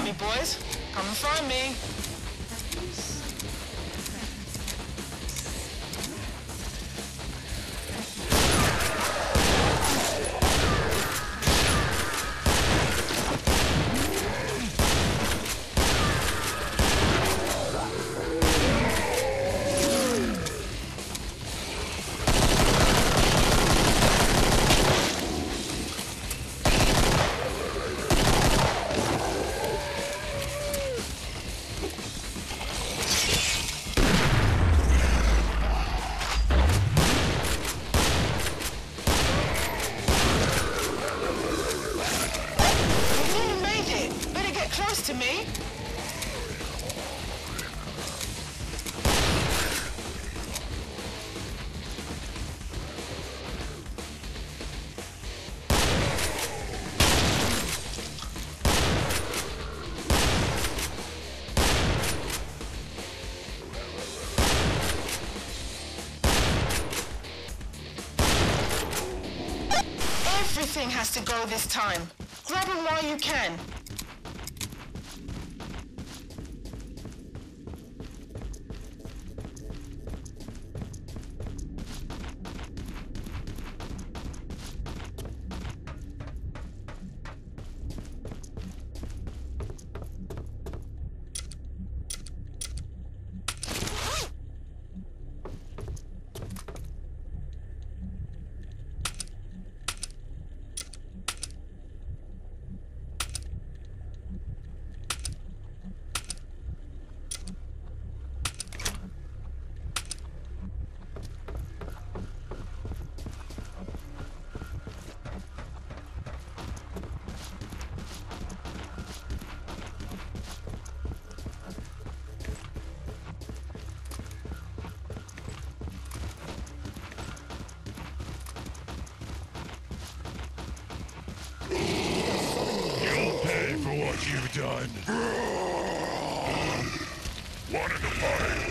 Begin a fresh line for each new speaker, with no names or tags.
find me, boys. Come and find me. to me? Everything has to go this time. Grab him while you can.
You've done. Wanted to party?